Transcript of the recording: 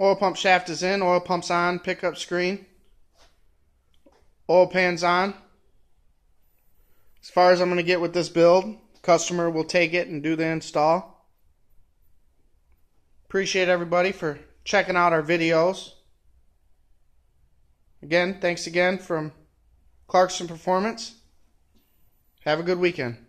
Oil pump shaft is in, oil pump's on, pickup screen. Oil pan's on. As far as I'm going to get with this build, customer will take it and do the install. Appreciate everybody for checking out our videos. Again, thanks again from Clarkston Performance. Have a good weekend.